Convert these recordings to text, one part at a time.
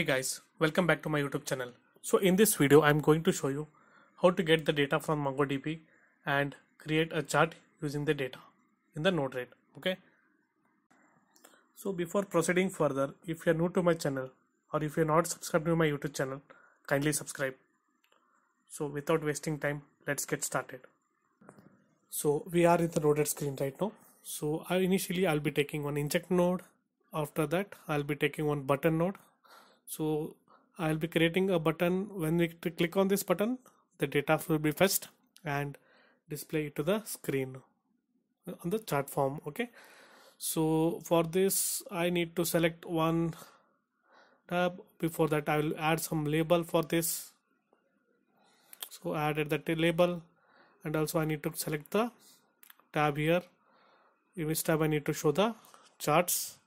Hey guys, welcome back to my YouTube channel. So in this video, I'm going to show you how to get the data from MongoDB and create a chart using the data in the Node-RED. Okay. So before proceeding further, if you're new to my channel or if you're not subscribed to my YouTube channel, kindly subscribe. So without wasting time, let's get started. So we are in the Node-RED screen right now. So I initially I'll be taking one inject node. After that, I'll be taking one button node so I'll be creating a button. When we click on this button the data will be fetched and display it to the screen uh, on the chart form okay? So for this I need to select one tab. Before that I will add some label for this. So I added that label. And also I need to select the tab here. In which tab I need to show the charts.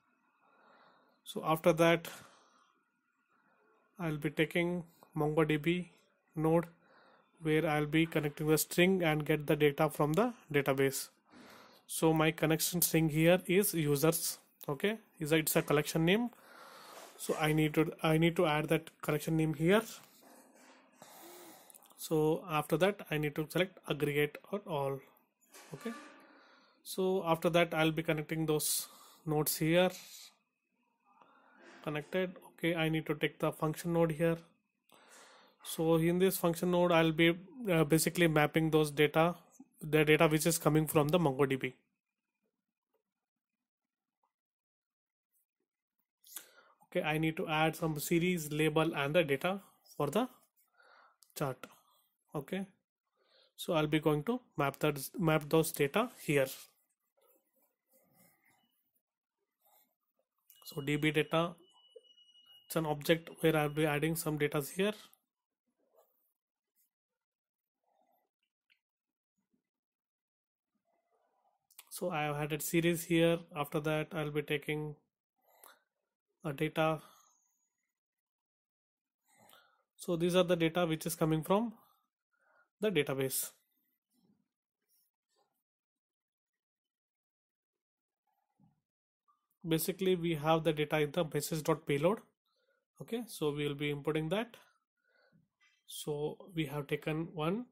So after that I'll be taking MongoDB node where I'll be connecting the string and get the data from the database. So my connection string here is users. Okay, is it's a collection name. So I need to I need to add that collection name here. So after that I need to select aggregate or all. Okay. So after that I'll be connecting those nodes here connected okay I need to take the function node here. So in this function node I'll be uh, basically mapping those data the data which is coming from the MongoDB. Okay I need to add some series label and the data for the chart. Okay so I'll be going to map that map those data here. So db data it's an object where I'll be adding some data here. So I have added series here. After that I'll be taking a data. So these are the data which is coming from the database. Basically we have the data in the message.payload okay so we will be importing that. So we have taken one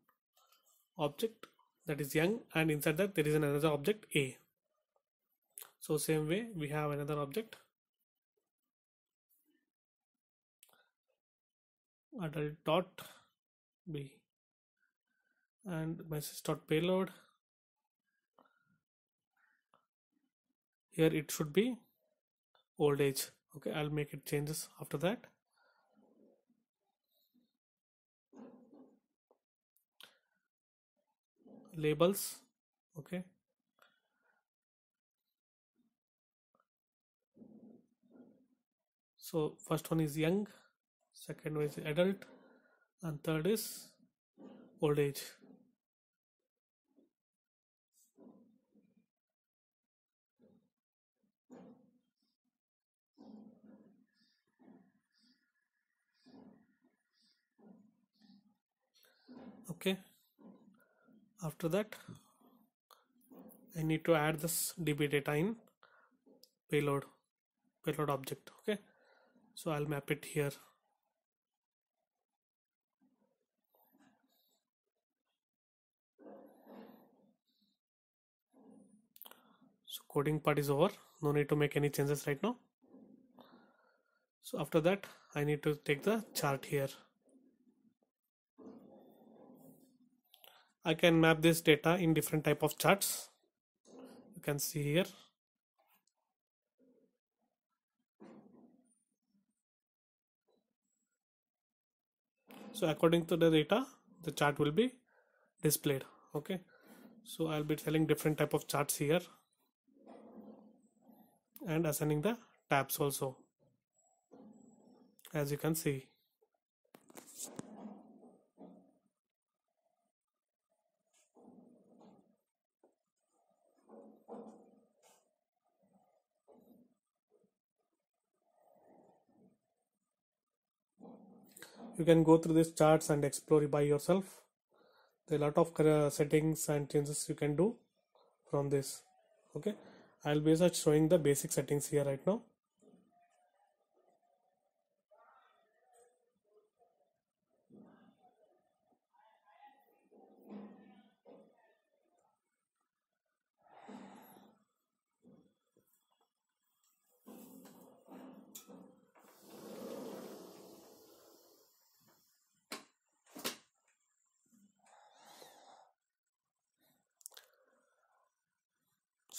object that is young and inside that there is another object a. So same way we have another object adult dot b. And message dot payload here it should be old age okay I'll make it changes after that. Labels okay. So first one is young second one is adult and third is old age okay. After that I need to add this db data in payload payload object. Okay. So I'll map it here. So coding part is over. No need to make any changes right now. So after that I need to take the chart here I can map this data in different type of charts. You can see here. So according to the data the chart will be displayed okay? So I'll be telling different type of charts here and assigning the tabs also. As you can see you can go through these charts and explore by yourself. There are a lot of settings and changes you can do from this. Okay? I'll be just showing the basic settings here right now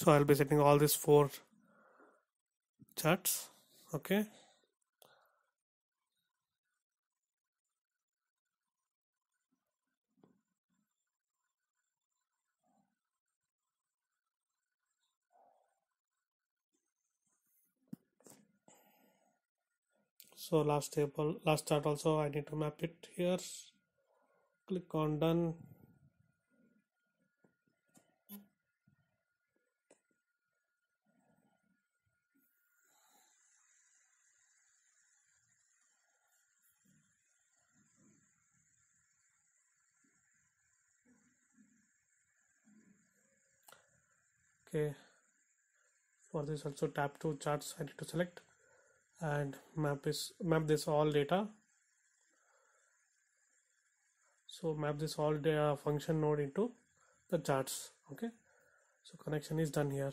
so I'll be setting all these four charts. Okay. So last table last chart also I need to map it here. Click on done okay for this also tap to charts I need to select. And map is map this all data. So map this all data function node into the charts okay? So connection is done here.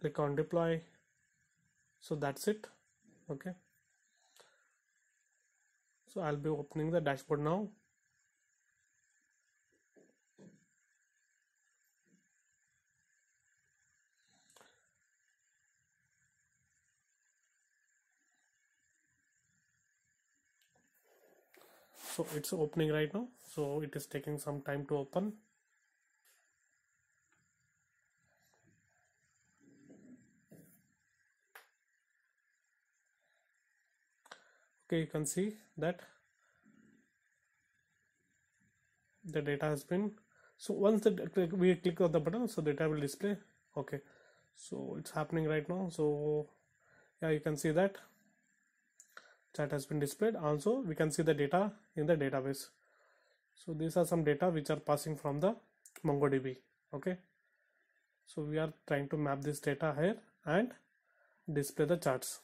Click on deploy. So that's it okay? So I'll be opening the dashboard now so it's opening right now. So it is taking some time to open. Okay you can see that the data has been so once we click on the button so data will display. Okay so it's happening right now. So yeah you can see that that has been displayed. Also we can see the data in the database. So these are some data which are passing from the mongodb okay? So we are trying to map this data here and display the charts.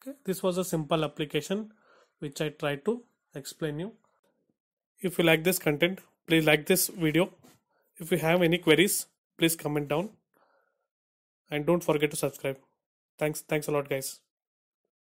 Okay this was a simple application which i tried to explain you. If you like this content please like this video. If you have any queries please comment down and don't forget to subscribe. Thanks thanks a lot guys